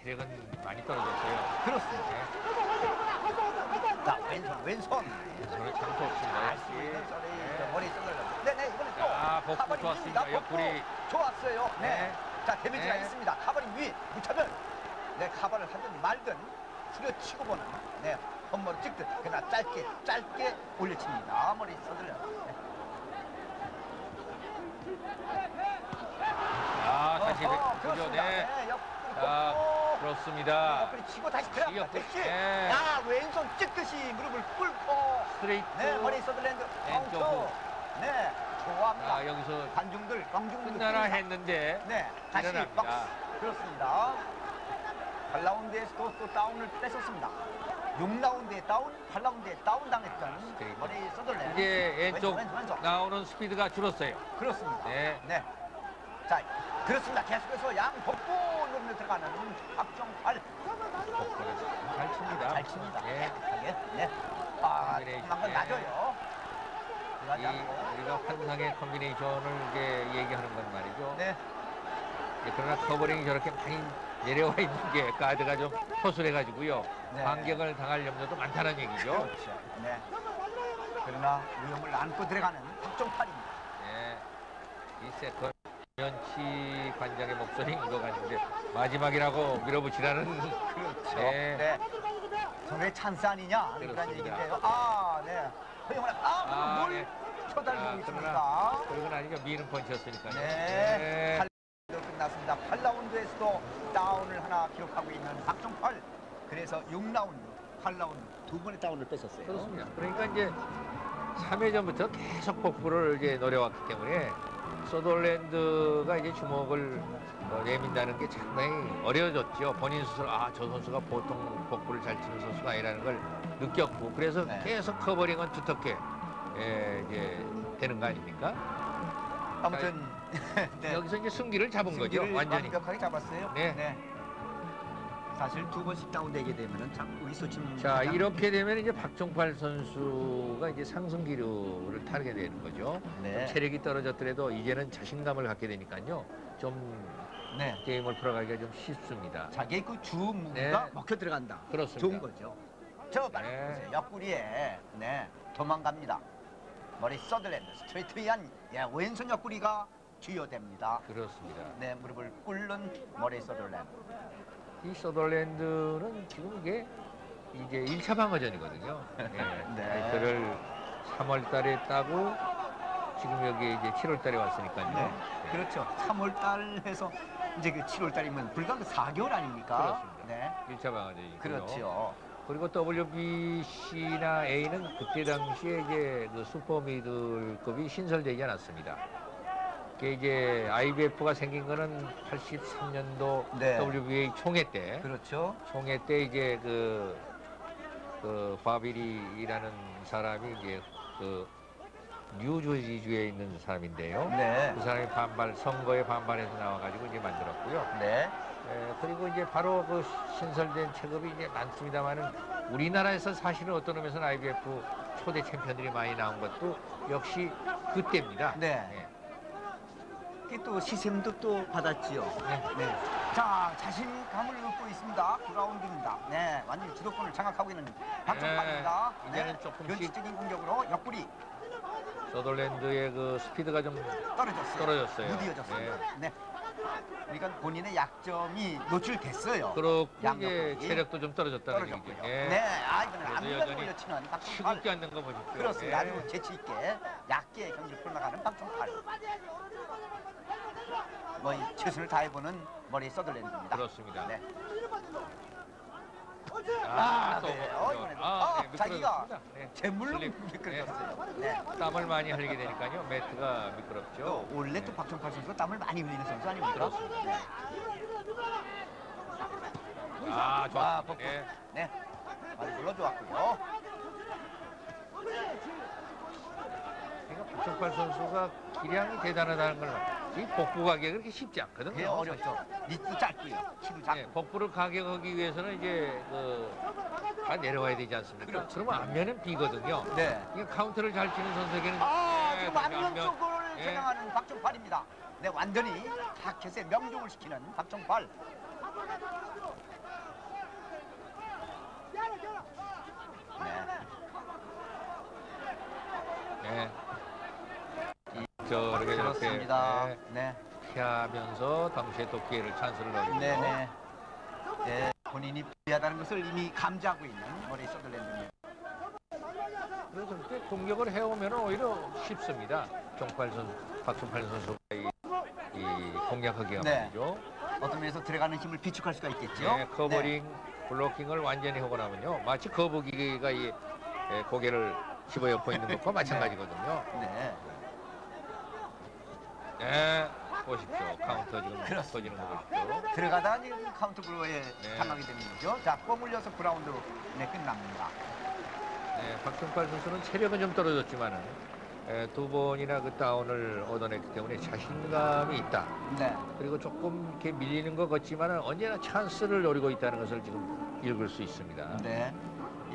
체력은 많이 떨어졌어요. 그렇습니다. 네. 자, 왼손, 왼손. 저는 참 좋습니다. 알수 역시. 소리, 저 머리 썰어요. 네, 네, 이번에 또. 아, 복부 좋았습니다. 복부. 옆구리. 좋았어요. 네. 네. 자, 데미지가 네. 있습니다. 카바링 위, 무차별. 네, 카바를 하든 말든 후려치고 보는. 네, 헛머리 찍듯. 그러나 짧게, 짧게 올려칩니다. 머리 서들랜드. 네. 아, 다시. 그렇습니다. 네. 네, 옆구리 자. 그렇습니다. 옆구리 치고 다시 들어갑니다. 다시. 네. 야, 왼손 찍듯이 무릎을 꿇고. 스트레이트. 네, 머리 서들랜드. 후. 네, 좋아합니다. 아, 여기서 관중들, 관중들. 끝나라 했는데 네, 다시 일어납니다. 박스. 그렇습니다. 8라운드에서도 또 다운을 뺏었습니다. 6라운드에 다운, 8라운드에 다운 당했던 스트레이트. 머리 서들랜드. 이제 왼쪽 왼쪽, 왼쪽. 나오는 스피드가 줄었어요. 그렇습니다. 네. 네. 자, 그렇습니다. 계속해서 양 복부 노리며 들어가는 박종팔. 잘 칩니다. 잘 칩니다. 네. 깨끗하게. 네. 아. 조금만 건 네. 낮아요. 우리가 환상의 콤비네이션을 이제 얘기하는 건 말이죠. 네. 예, 그러나 커버링이 저렇게 많이 내려와 있는 게 가드가 좀 허술해가지고요. 네. 반격을 당할 염려도 많다는 얘기죠. 그렇죠. 네. 그러나 위험을 안고 들어가는 박종팔입니다. 네. 이 세컨 연치 관장의 목소리인 것 같은데 마지막이라고 밀어붙이라는 [LAUGHS] 그렇죠. 네. 네. 저게 찬스 아니냐? 그런. 얘기인데요. 아, 네. 허용을 하- 아, 아, 뭘 네. 토달 아, 보고 있습니다. 그건 아니죠. 미는 펀치였으니까요. 네. 8라운드 끝났습니다. 8라운드에서도 다운을 하나 기록하고 있는 박종팔. 그래서 6라운드, 8라운드 두 번의 다운을 뺏었어요. 그렇습니다. 그러니까 이제 3회 전부터 계속 복부를 이제 노려왔기 때문에 서덜랜드가 이제 주먹을 어, 내민다는 게 상당히 어려워졌죠. 본인 스스로 아 저 선수가 보통 복부를 잘 치는 선수가 아니라는 걸 느꼈고 그래서 네. 계속 커버링은 두텁게 예, 이제 되는 거 아닙니까? 아무튼 [LAUGHS] 네. 여기서 이제 승기를 잡은 승기를 거죠, 완전히. 완벽하게 잡았어요. 네. 사실 두 번씩 다운되게 되면은 자꾸 의소침. 자 이렇게 되면 이제 박종팔 선수가 이제 상승 기류를 타게 되는 거죠. 네. 체력이 떨어졌더라도 이제는 자신감을 갖게 되니까요. 좀 네. 게임을 풀어가기가 좀 쉽습니다. 자기의 그주 무기가 네. 먹혀 들어간다. 그렇습니다. 좋은 거죠. 저 빨리 네. 보세요. 옆구리에 네 도망갑니다. 머리 서들랜드 스트레이트한 예, 왼손 옆구리가 주효됩니다. 그렇습니다. 네 무릎을 꿇는 머리 서들랜드. 이 서덜랜드는 지금 이게 이제 1차 방어전이거든요. 예. 네. 그를 3월 달에 따고 지금 여기 이제 7월 달에 왔으니까요. 네. 그렇죠. 3월 달 해서 이제 그 7월 달이면 불과 그 4개월 아닙니까? 그렇습니다. 네. 1차 방어전이고요. 그렇죠. 그리고 WBC나 A는 그때 당시에 이제 그 슈퍼 미들급이 신설되지 않았습니다. 그게 이제 IBF가 생긴 거는 83년도 네. WBA 총회 때, 그렇죠. 총회 때 이제 그, 그 바빌이라는 사람이 이제 그 뉴저지주에 있는 사람인데요. 네. 그 사람이 반발, 선거에 반발해서 나와가지고 이제 만들었고요. 네. 에, 그리고 이제 바로 그 신설된 체급이 이제 많습니다만은 우리나라에서 사실은 어떤 의미에서는 IBF 초대 챔피언들이 많이 나온 것도 역시 그때입니다. 네. 예. 이게 또 시샘도 또 받았지요. 네. 네. 자, 자신감을 얻고 있습니다. 9라운드입니다. 네, 완전히 주도권을 장악하고 있는 박정환입니다. 네, 이제는 조금씩- 변칙적인 공격으로 옆구리 서덜랜드의 그 스피드가 좀 떨어졌어요. 떨어졌어요. 무디어졌어요. 네. 그러니까 본인의 약점이 노출됐어요. 그렇고 양옆구리. 체력도 좀 떨어졌다는 떨어졌고요. 얘기죠. 예. 네, 아 이거는 그래도 아무데나 여전히 올려치는 박종팔. 치국지 않는 거 보십시오. 그렇습니다. 예. 아주 재치 있게 얕게 경기를 풀어나가는 박종팔. 뭐이 최선을 다해보는 머리 서들랜드입니다. 그렇습니다. 네. 아, 아, 또 네. 뭐- 어, 아, 어, 네, 자기가. 네. 제풀로 슬립. 미끄러졌어요. 네. 네. 땀을 많이 흘리게 되니까요. 매트가 미끄럽죠. 또 원래 네. 또 박종팔 선수가 땀을 많이 흘리는 선수 아닙니까? 네. 아, 아, 좋았습니다. 복부. 예. 네. 많이 불러주었고요. 그러니까 박종팔 선수가 기량이 대단하다는 걸 이 복부 가격이 그렇게 쉽지 않거든요. 그게 어렵죠. 리치도 짧고요. 키도 작고. 예, 복부를 가격하기 위해서는 이제 그, 다 내려와야 되지 않습니까? 그렇죠. 그러면 안면은 비거든요. 네. 이게 카운터를 잘 치는 선수에게는 아, 예, 지금 안면. 쪽을 예. 겨냥하는 박종팔입니다. 네, 완전히 타켓에 명중을 시키는 박종팔. 네. 예. 이, 저렇게 저렇게 그렇습니다. 예, 네. 피하면서 당시에 또 기회를 찬스를 넣었죠. 네 네. 네, 본인이 불리하다는 것을 이미 감지하고 있는 머리 서들랜드입니다. 그래서 그렇게 공격을 해오면 오히려 쉽습니다. 종팔 선수, 박종팔 선수가 이, 이 공략하기가 네. 말이죠. 어떤 면에서 들어가는 힘을 비축할 수가 있겠죠. 네, 커버링, 블로킹을 완전히 하고 나면요. 마치 거북이가 이 예, 고개를 집어넣어 있는 것과 [LAUGHS] 마찬가지거든요. 네. 네, 보십시오. 카운터 지금. 터지는 거 보십시오. 들어가다 지금 카운터 블로에 네. 당하게 되는 거죠. 자, 공 울려서 9라운드로 네, 끝납니다. 네, 박종팔 선수는 체력은 좀 떨어졌지만은 에, 두 번이나 그 다운을 얻어냈기 때문에 자신감이 있다. 네. 그리고 조금 이렇게 밀리는 것 같지만은 언제나 찬스를 노리고 있다는 것을 지금 읽을 수 있습니다. 네.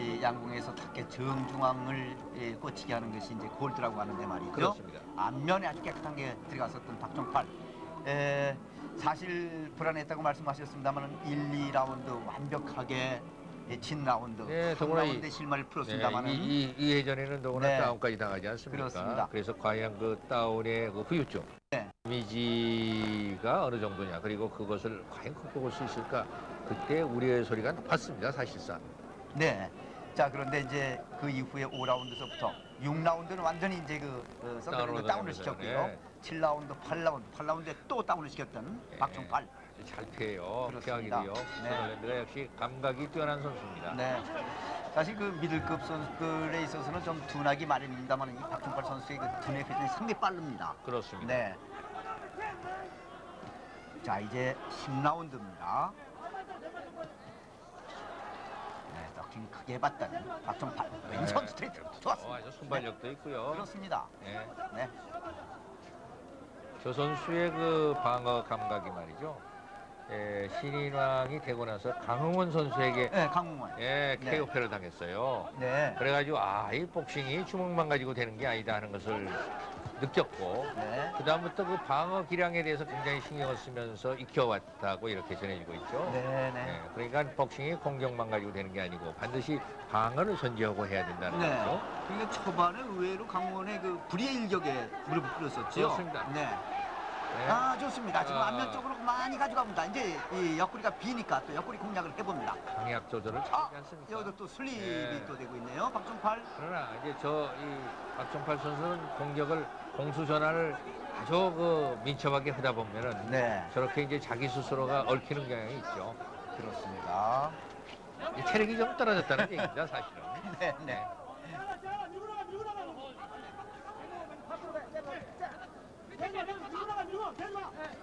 이 양궁에서 타켓 정중앙을 예, 꽂히게 하는 것이 이제 골드라고 하는데 말이죠. 그렇습니다. 앞면에 아주 깨끗한 게 들어갔었던 박종팔. 에, 사실 불안했다고 말씀하셨습니다만 1, 2라운드 완벽하게 예, 진 라운드. 네, 이- 3라운드 실마리 네, 풀었습니다만 이, 이, 이 회전에는 더구나 네. 다운까지 당하지 않습니까? 그렇습니다. 그래서 과연 그 다운의 그 후유증, 네. 이미지가 어느 정도냐, 그리고 그것을 과연 극복할 수 있을까? 그때 우리의 소리가 높았습니다, 사실상. 네. 자 그런데 이제 그 이후에 5라운드서부터 6라운드는 완전히 이제 그, 그 서들랜드 다운을 다운을 시켰고요. 네. 7라운드, 8라운드, 8라운드에 또 다운을 시켰던 네. 박종팔. 잘 피해요. 그렇습니다. 피하기도요. 네. 역시 감각이 뛰어난 선수입니다. 네. 사실 그 미들급 선수들에 있어서는 좀 둔하기 마련입니다만 이 박종팔 선수의 그 두뇌 회전이 상당히 빠릅니다. 그렇습니다. 네. 자 이제 10라운드입니다. 네, 덕킹 크게 봤던 박종팔 왼손 네. 스트레이트 어, 좋았습니다. 아주 순발력도 있고요. 그렇습니다. 네. 네. 저 선수의 그 방어 감각이 말이죠. 예, 신인왕이 되고 나서 강흥원 선수에게 네, 강웅원. 예, 네. KO패를 당했어요. 네. 그래가지고 아, 이 복싱이 주먹만 가지고 되는 게 아니다 하는 것을 느꼈고 네. 그 다음부터 그 방어 기량에 대해서 굉장히 신경을 쓰면서 익혀왔다고 이렇게 전해지고 있죠. 네, 네. 예, 그러니까 복싱이 공격만 가지고 되는 게 아니고 반드시 방어를 전제하고 해야 된다는 네. 거죠. 그러니까 초반에 의외로 강원의 그 불의의 일격에 무릎을 꿇었었죠. 그렇습니다. 네. 네. 아 좋습니다. 지금 아. 앞면 쪽으로 많이 가져갑니다. 이제 이 옆구리가 비니까 또 옆구리 공략을 해봅니다. 강약 조절을 아, 잘하지 않습니까? 여기도 또 슬립이 네. 또 되고 있네요. 박종팔. 그러나 이제 저 이 박종팔 선수는 공격을 공수 전환을 아주 그 민첩하게 하다 보면은 네, 저렇게 이제 자기 스스로가 얽히는 경향이 있죠. 그렇습니다. 이 체력이 좀 떨어졌다는 [LAUGHS] 얘기입니다, 사실은. 네, 네.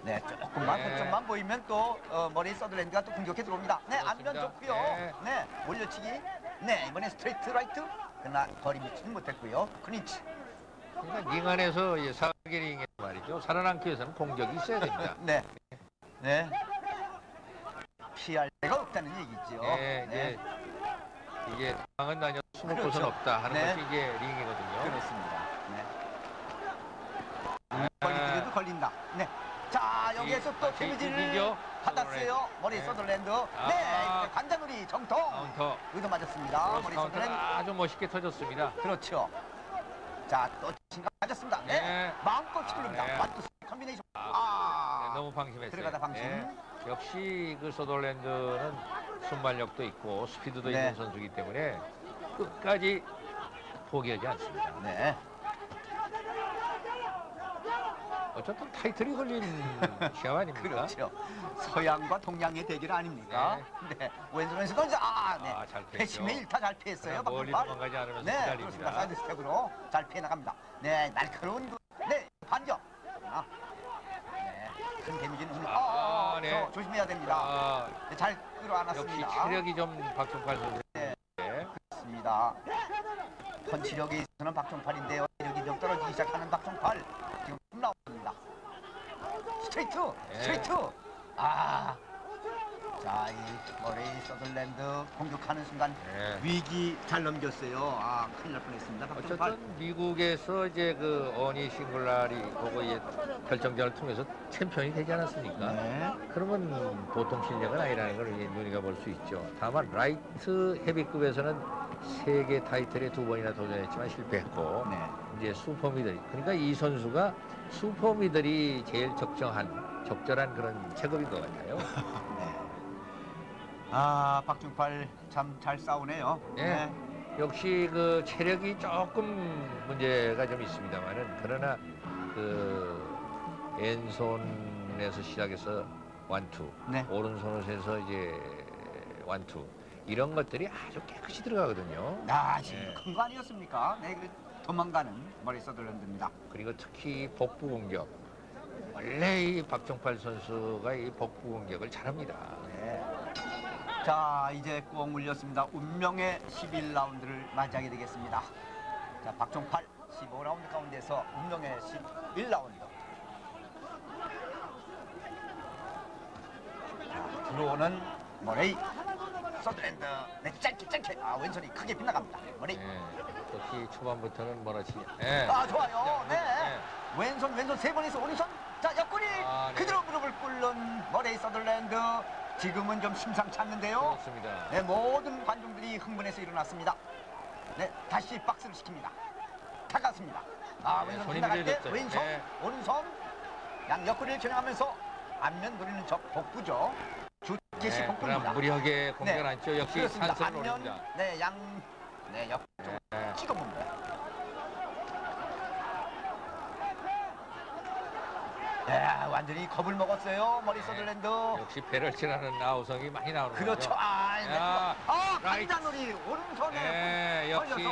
네, 조금만 네. 허점만 보이면 또 어, 머리 서들랜드가 또 공격해 들어옵니다. 네, 안면 그렇습니다. 좋고요. 네. 네, 올려치기. 네, 이번에 스트레이트 라이트. 그러나 거리 미치지 못했고요. 클린치. 그러니까 링 안에서 이제 사각의 링에 말이죠. 살아남기 위해서는 공격이 있어야 됩니다. [LAUGHS] 네, 네. 피할 데가 없다는 얘기죠. 예, 이제 이게 당은 다녀 숨을 그렇죠. 곳은 없다 하는 네. 것이 이제 링이거든요. 그렇습니다. 네. 걸리기도 걸린다. 네. 자 여기에서 또 아, 제 데미지를 이기죠? 받았어요. 머리 네. 서들랜드. 아. 네. 관자놀이 정통. 카운터. 의도 맞았습니다. 머리 서들랜드. 아주 멋있게 터졌습니다. 그렇죠. 자, 또 진가 맞았습니다. 네. 네. 마음껏. 아, 네. 원투 콤비네이션. 네, 아. 너무 방심했어요. 들어가다 방심. 네. 역시 그 서덜랜드는 순발력도 있고 스피드도 네. 있는 선수이기 때문에 끝까지 포기하지 않습니다. 네. 어쨌든 타이틀이 걸린 [LAUGHS] 시합 아닙니까? 그렇죠. 서양과 동양의 대결 아닙니까? 네. 왼손 왼손 던져. 아, 네. 아, 잘 피했죠. 회심의 일타 잘 피했어요. 그러나 멀리. 도망가지 않으면서 네, 그렇습니다. 기다립니다. 사이드 스텝으로 잘 피해 나갑니다. 네, 날카로운 그, 네, 반격. 아, 네, 큰 데미지는 없는. 아, 아, 아, 네. 저 조심해야 됩니다. 아, 네, 잘 역시 끌어안았습니다. 체력이 좀 박종팔 선수. 네. 네. 그렇습니다. 펀치력에 있어서는 박종팔인데요. 체력이 좀 떨어지기 시작하는 박종팔. 지금. 스트레이트, 네. 스트레이트. 아, 자, 이 머레이 서들랜드 공격하는 순간 네. 위기 잘 넘겼어요. 아, 큰일 날 뻔했습니다. 박종팔. 어쨌든 미국에서 이제 그 어니 싱글터리 이제 결정전을 통해서 챔피언이 되지 않았습니까? 네. 그러면 보통 실력은 아니라는 걸 이제 누구나 볼 수 있죠. 다만 라이트 헤비급에서는 세계 타이틀에 두 번이나 도전했지만 실패했고 네. 이제 슈퍼미들 그러니까 이 선수가 슈퍼미들이 제일 적정한 적절한 그런 체급인 것 같아요. [LAUGHS] 네. 아, 박중팔 참 잘 싸우네요. 네. 역시 그 체력이 조금 문제가 좀 있습니다만은 그러나 그 왼손에서 시작해서 완투, 네. 오른손으로 해서 이제 완투 이런 것들이 아주 깨끗이 들어가거든요. 아, 지금 네. 큰거 아니었습니까? 네, 그 도망가는 머리 서들랜드입니다. 그리고 특히 복부 공격. 원래 이 박종팔 선수가 이 복부 공격을 잘합니다. 네. 자, 이제 꼭 물렸습니다. 운명의 11라운드를 맞이하게 되겠습니다. 자, 박종팔 15라운드 가운데서 운명의 11라운드. 자, 들어오는 머레이 서드랜드. 네, 짧게 짧게. 아, 왼손이 크게 빗나갑니다. 머레이. 예, 역시 초반부터는 뭐라지. 예. 아, 좋아요. 네. 예. 왼손 왼손 세 번에서 오른손 자 옆구리 아, 네. 그대로 무릎을 꿇는 머레이 서들랜드 지금은 좀 심상치 않는데요 그렇습니다. 네 모든 관중들이 흥분해서 일어났습니다 네 다시 박스를 시킵니다 다갔습니다 아 네, 왼손 손이 지나갈 때. 왼손 네. 오른손 양 옆구리를 겨냥하면서 앞면 노리는 적 복부죠 이제 시 네, 그냥 무리하게 공격을 네. 안죠 역시 아니면 노립니다. 네, 양, 네, 옆 쪽으로 네. 찍어봅니다. 네, 완전히 겁을 먹었어요. 머리 서들랜드. 네. 역시 배를 치라는 나우성이 많이 나오는 그렇죠. 거죠. 아, 네. 야, 아, 라이트. 강자놀이 오른손에 네, 역시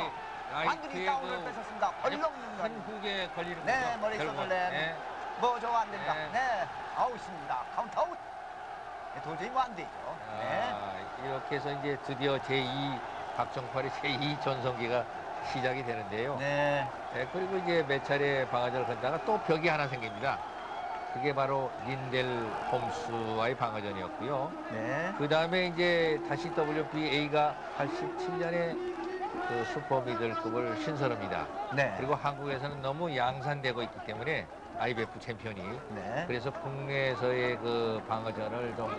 완전히 다운을 그 뺏었습니다. 한 얼렁 훅에 걸리는 네, 거죠. 네, 머리 서들랜드. 네. 뭐저 안된다. 네. 네. 아웃입니다. 카운트 아웃. 네, 도저히 뭐 안 되죠. 네. 아, 이렇게 해서 이제 드디어 제2 박정팔의 제2 전성기가 시작이 되는데요. 네. 네, 그리고 이제 몇 차례 방어전을 건다가 또 벽이 하나 생깁니다. 그게 바로 린델 홈스와의 방어전이었고요. 네. 그 다음에 이제 다시 WBA가 87년에 그 슈퍼미들급을 신설합니다. 네. 그리고 한국에서는 너무 양산되고 있기 때문에 IBF 챔피언이 네. 그래서 국내에서의 그 방어전을 좀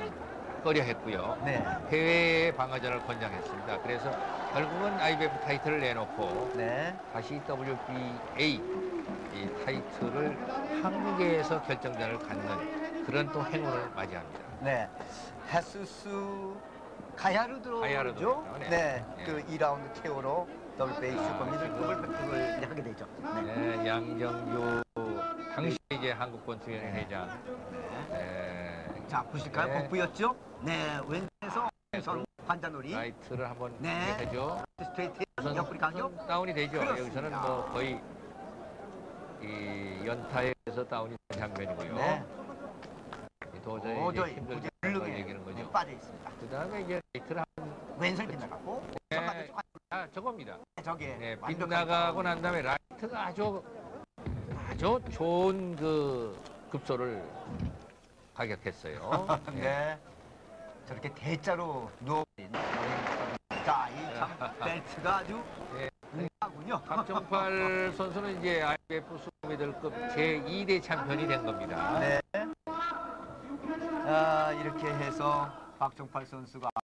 꺼려 했고요. 네. 해외의 방어전을 권장했습니다. 그래서 결국은 IBF 타이틀을 내놓고 네. 다시 WBA 이 타이틀을 한국에서 결정전을 갖는 그런 또 행운을 맞이합니다. 네. 헤수스 가야르드로죠? 가야르드로죠. 네. 네. 네. 그 2라운드 KO로 WBA 아, 슈퍼 미들급을 지금. 획득을 하게 되죠. 네. 네, 양정규 당시 이제 한국 권투위원회 회장. 네, 자, 보실까요? 네. 복부였죠? 네. 왼손에서 왼손 관자놀이. 라이트를 한번 네. 해죠. 스트레이트 옆구리. 우선 다운이 되죠. 그렇습니다. 여기서는 뭐 거의 이 연타에서 다운이 된 장면이고요. 네. 도저히 걸 물르게 얘기하는 거죠. 네, 빠져 있습니다. 그 다음에 이제 라이트를 한, 왼손 빗나가고 네. 아, 저겁니다. 저게 네, 빗나가고 난 다음에 라이트가 아주 아주 좋은 그 급소를 가격했어요. [LAUGHS] 네. 저렇게 대자로 누워버린 자, 이 챔프 벨트가 아주 네. 궁하군요. 박종팔 선수는 이제 IBF 슈퍼미들급 제2대 챔피언이 된 겁니다. 네. 아, 이렇게 해서 박종팔 선수가